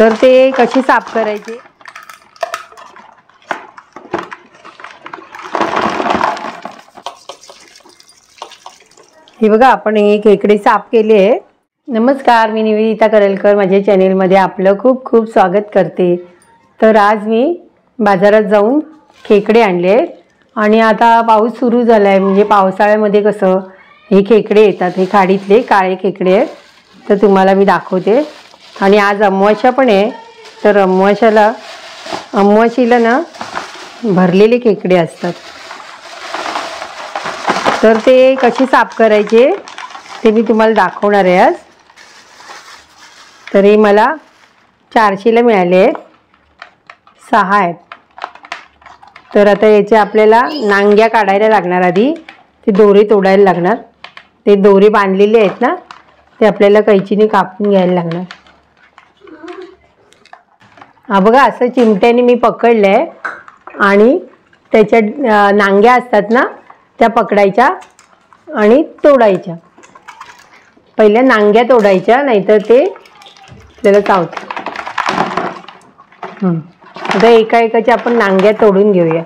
तर ते कशी साफ करायची? हे बघा आपण हे खेकडे साफ केले आहे. नमस्कार मी निवेदिता करलकर. माझ्या चॅनेलमध्ये आपलं खूप खूप स्वागत करते. तर आज मी बाजारात जाऊन खेकडे आणले आहेत. आणि आता पाऊस सुरू झाला आहे म्हणजे पावसाळ्यामध्ये कसं हे खेकडे येतात. हे खाडीतले काळे खेकडे आहेत. तर तुम्हाला मी दाखवते. आणि आज अमावास्या पण आहे. तर अमावास्याला अमावाशीला ना भरलेले खेकडे असतात. तर ते कसे साफ करायचे ते मी तुम्हाला दाखवणार आहे आज. तर हे मला चारशेला मिळाले आहेत. सहा आहेत. तर आता याचे आपल्याला नांग्या काढायला लागणार आधी. ते दोरे तोडायला लागणार. ते दोरे बांधलेले आहेत ना ते आपल्याला कैचीने कापून घ्यायला लागणार. हा बघा असं चिमट्याने मी पकडलं आहे आणि त्याच्या नांग्या असतात ना त्या पकडायच्या आणि तोडायच्या. पहिल्या नांग्या तोडायच्या नाहीतर ते आपल्याला चावतं आता एका एकाच्या आपण नांग्या तोडून घेऊया.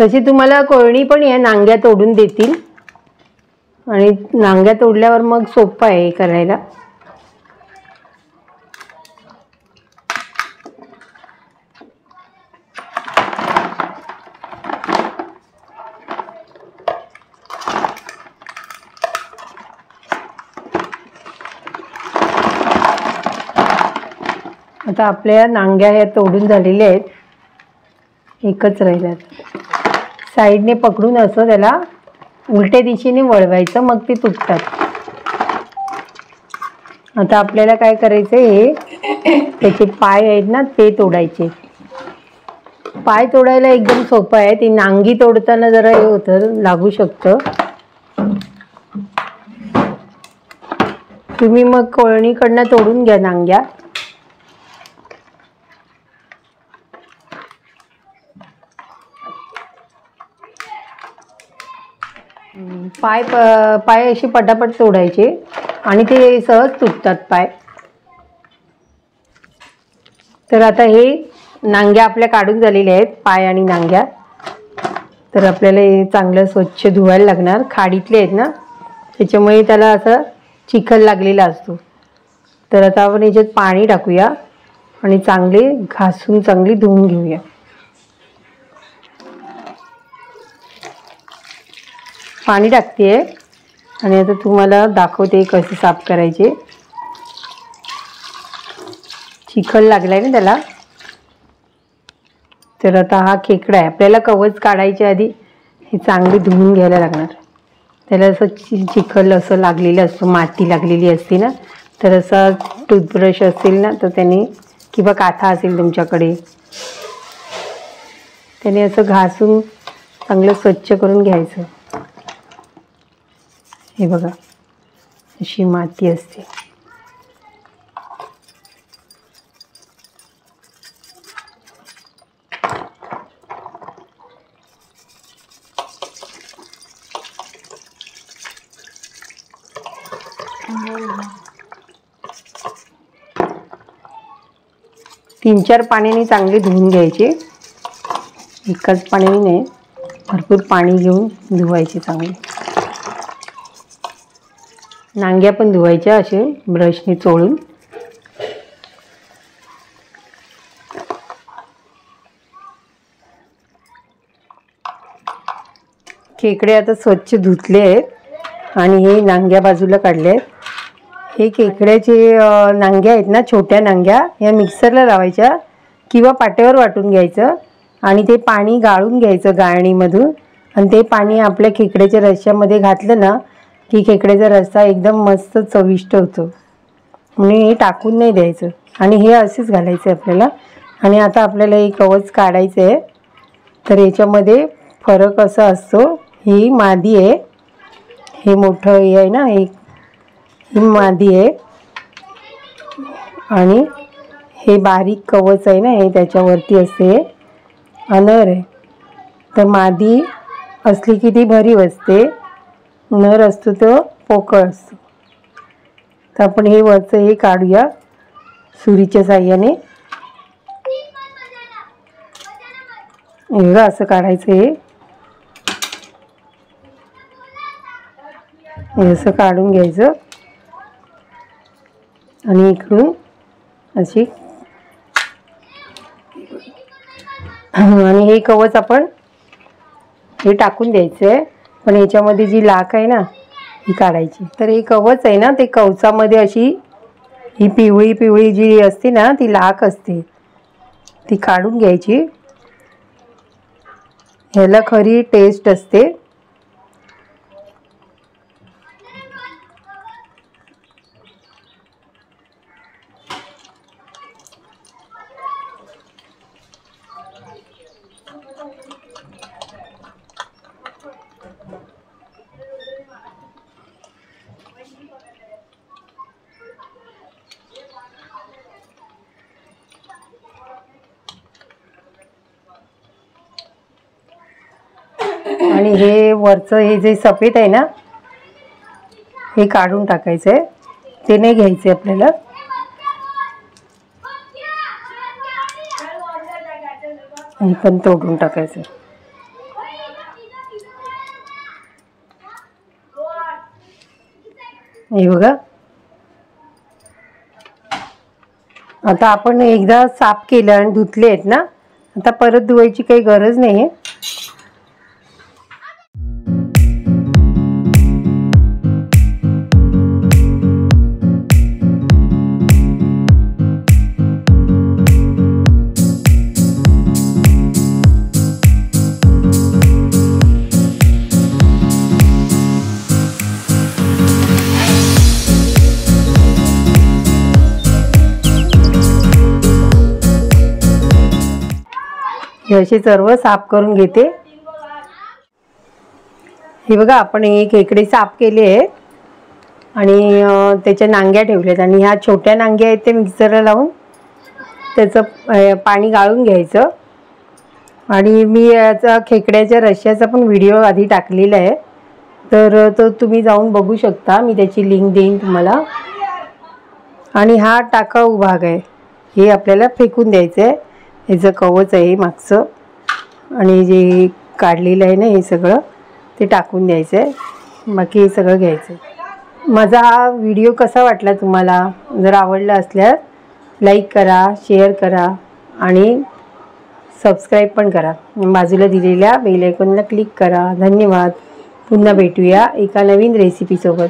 तशी तुम्हाला कोळणी पण या नांग्या तोडून देतील. आणि नांग्या तोडल्यावर मग सोपं आहे हे करायला. आता आपल्या नांग्या ह्या तोडून झालेल्या आहेत. एकच राहिल्यात. साईडने पकडून असं त्याला उलट्या दिशेने वळवायचं मग ते तुटतात. आता आपल्याला काय करायचं हे त्याचे पाय आहेत ना ते तोडायचे. पाय तोडायला एकदम सोपं आहे. ती नांगी तोडताना जरा हे होतं लागू शकतं. तुम्ही मग कोळणीकडनं तोडून घ्या नांग्या. पाय प- पाय अशी पटापट तोडायचे आणि ते सहज तुटतात पाय. तर आता हे नांग्या आपल्या काढून झालेल्या आहेत पाय आणि नांग्या. तर आपल्याला हे चांगलं स्वच्छ धुवायला लागणार. खाडीतले आहेत ना त्याच्यामुळे त्याला असं चिखल लागलेला असतो. तर आता आपण याच्यात पाणी टाकूया आणि चांगले घासून चांगली धुवून घेऊया. पाणी टाकते आणि आता तुम्हाला दाखवते कसे साफ करायचे. चिखल लागलाय ना त्याला. तर आता हा खेकडा आहे. आपल्याला कवच काढायच्या आधी हे चांगली धुवून घ्यायला लागणार. त्याला असं चि चिखल असं लागलेलं असतं माती लागलेली असते ना. तर असा टूथब्रश असेल ना तर त्याने किंवा काथा असेल तुमच्याकडे. त्याने असं घासून चांगलं स्वच्छ करून घ्यायचं. हे बघा अशी माती असते. तीन चार पाण्याने चांगले धुवून घ्यायचे. एकाच पाण्याने नाही भरपूर पाणी घेऊन धुवायचे चांगले. नांग्या पण धुवायच्या असे ब्रशने चोळून. खेकडे आता स्वच्छ धुतले आहेत आणि हे नांग्या बाजूला काढले आहेत. हे खेकड्याचे नांग्या आहेत ना छोट्या नांग्या या मिक्सरला लावायच्या किंवा पाट्यावर वाटून घ्यायचं आणि ते पाणी गाळून घ्यायचं गाळणीमधून. आणि ते पाणी आपल्या खेकड्याच्या रश्श्यामध्ये घातलं ना की खेकड्याचा रस्सा एकदम मस्त चविष्ट होतो. म्हणून हे टाकून नाही द्यायचं. आणि हे असेच घालायचं आहे आपल्याला. आणि आता आपल्याला हे कवच काढायचं आहे तर याच्यामध्ये फरक असा असतो. ही मादी आहे. हे मोठं हे आहे ना हे ही मादी आहे. आणि हे बारीक कवच आहे ना हे त्याच्यावरती असते. अनर आहे. तर मादी असली की ती भरीव असते. नर असतो तो पोकळ असतो. तर आपण हे वरचं हे काढूया. सुरीच्या साह्याने. एवढं असं काढायचं हे. हे असं काढून घ्यायचं. आणि इकडून अशी. आणि हे कवच आपण हे टाकून द्यायचं आहे. पण याच्यामध्ये जी लाख आहे ना ही काढायची. तर हे कवच आहे ना ते कवचामध्ये अशी ही पिवळी पिवळी जी असते ना ती लाख असते. ती काढून घ्यायची. ह्याला खरी टेस्ट असते. आणि हे वरचं हे जे सफेद आहे ना हे काढून टाकायचं आहे ते नाही घ्यायचे आपल्याला. हे पण तोडून टाकायचं हे बघा. आता आपण एकदा साफ केलं आणि धुतले आहेत ना आता परत धुवायची काही गरज नाही आहे असे सर्व साफ करून घेते. हे बघा आपण हे खेकडे साफ केले आहे. आणि त्याच्या नांग्या ठेवल्यात. आणि ह्या छोट्या नांग्या आहेत ते मिक्सरला लावून त्याचं पाणी गाळून घ्यायचं. आणि मी याचा खेकड्याच्या रश्श्याचा पण व्हिडिओ आधी टाकलेला आहे. तर तो तुम्ही जाऊन बघू शकता. मी त्याची लिंक देईन तुम्हाला. आणि हा टाकाऊ भाग आहे. हे आपल्याला फेकून द्यायचं आहे ह्याचं कवच आहे मागचं. आणि जे काढलेलं आहे ना हे सगळं ते टाकून द्यायचं आहे बाकी हे सगळं घ्यायचं आहे माझा हा व्हिडिओ कसा वाटला तुम्हाला? जर आवडला असल्यास लाईक करा शेअर करा आणि सबस्क्राईब पण करा. बाजूला दिलेल्या बेल आयकॉनला क्लिक करा. धन्यवाद. पुन्हा भेटूया एका नवीन रेसिपीसोबत.